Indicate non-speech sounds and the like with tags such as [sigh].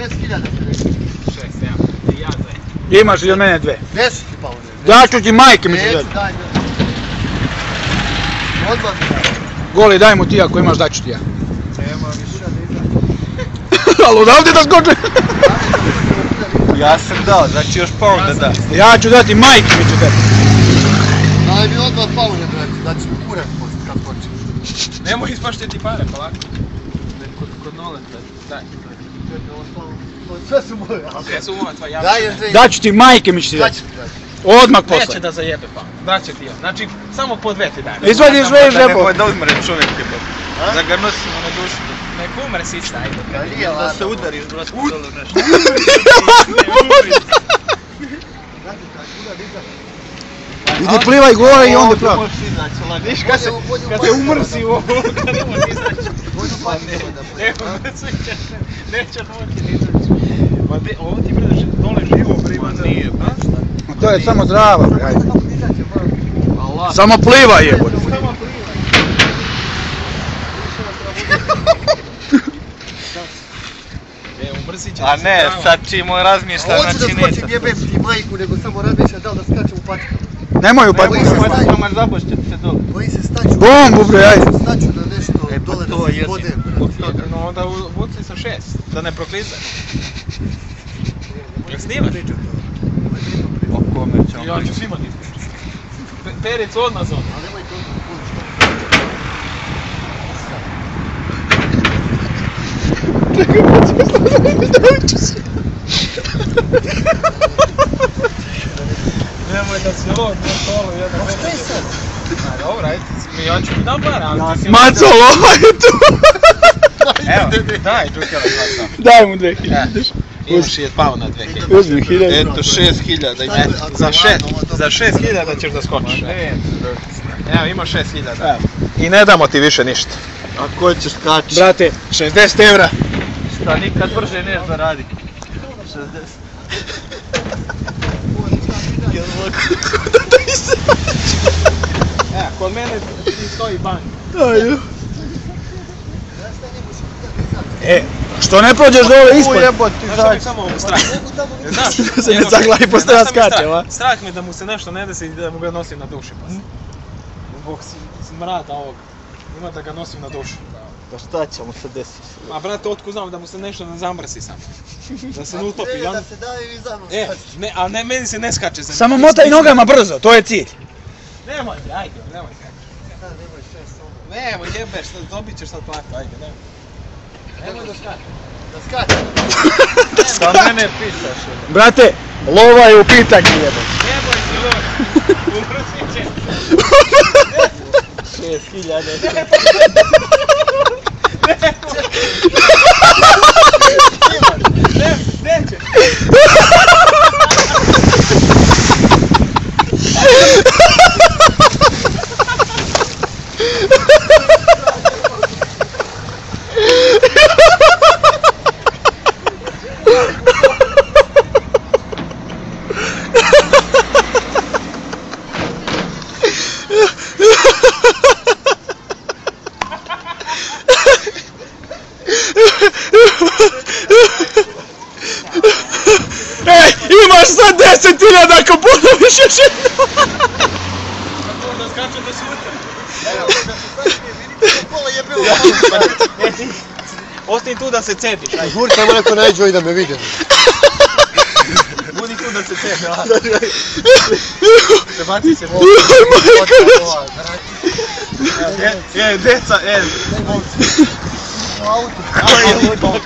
10.000 Šest, evo. I ja za Imaš i od mene dve. 10 ti paune. Daću ti majke mi ti Neću, dati. daj mi. Odmah mi daj. Goli daj mu ti ako imaš daću ti ja. Nema više. Ali [laughs] odavde da skoče. [laughs] Ja sam dao, znači još pound da da. Ja ću dati majke mi ću dati. Daj mi odmah paune, brate. Znači mi kurat poslije kad počne. Nemoj ispaštiti pare, polako. Ne, Kod, kod nole, daj. Sve su moje. Sve su moja tvoja Daj javna. je dve. Daću ti majke mi ću ti Šta dati. će ti dati? Odmah Neće posle. da zajebe pa. Daće ti ja. Znači, samo po dve ti dajem. Izvadi iz Da žepova. nemoj da umre čovjek jebo. A? Da ga nosimo na dušu. Nek umre si šta, ajde. Da Da se udariš brate dole nešto. Znate kad kuda diga? Idi plivaj gore i onda Ovdje možeš izaći lagano. Viš kad se, Bolje- bolje kad se umrsi u ovo, kad ne može izaći. Bolje Pa ne, da evo, neće moći ni izaći. Ma de, ovo ti bre dole živo prima. Ma nije, pa? To je samo zdrava. bre, ajde. Samo. Samo plivaj jebote. Samo plivaj. E, A ne, sad čim on razmišlja, A hoću da znači skočim neće. jebem ti majku, nego samo razmišljam da li da skačem u patikama. Nemoj Pa upati. Nemoj zabošćete se dole. Koji se staću. Bombu, bre, ajde. Staću na nešto E, pa dole da to se je toga. No onda vuci sa šest, da ne proklizaš. Jel snimaš? O kome ćemo Ja ću svima ti ispričati. Pe- Peric odmah. Ali nemoj to puliš. Nemoj da [laughs] [laughs] se [laughs] log na stolu jedan Šta je sad? A dobro, ajde, mi ja ću mi dam para, ali ti si... Maco, lova [laughs] je tu. Evo, daj, Đukela, dva Daj mu dve hiljade. Imaš je pao na dve hiljade. Uzmi hiljadu. Eto, šest hiljada. Šta je, ima. ako Za je šest, ladno, ovo za šest hiljada ćeš da skočiš. Ne, Evo, ima šest hiljada. I ne damo ti više ništa. A ko će skači? Brate, 60 evra. Šta nikad brže ne zaradi. 60. [laughs] [laughs] Jel [laughs] E, kod mene ti stoji bank. Ajde. E, što ne prođeš dole ispod? Ujebot ti Znaš što me zađi. samo strah? [laughs] Znaš, Da se ne zaglavi po znaš strana šta mi skače, strah? va? Strah me da mu se nešto ne desi i da mu ga nosim na duši. Pa. Zbog s- smrada ovog. Ima da ga nosim na dušu. Pa šta će mu se desiti? A brate, otkud znam da mu se nešto ne zamrsi sam. Da se utopi, ja... Da se daje i za mnom e, ne, ne, meni se ne skače za Samo motaj nogama brzo, to je cilj. Nemoj, ajde, nemoj. Nemoj, jebeš, dobit ćeš sad plaka, ajde, nemoj. Nemoj da skače. Da skače. da pa skače. Mene pitaš. Ono. Brate, lova je u pitanju jebeš. Nemoj se lova. Umrsit će. [laughs] 6000. 10.000 ako ponoviš još jednom. Kako da skače da šuta. Pola je bilo. Ostani tu da se cediš, ajde. Žuri tamo neko nađe i da me vide. Budi tu da se cediš, Se baci se. Je, je, deca, e. Auto.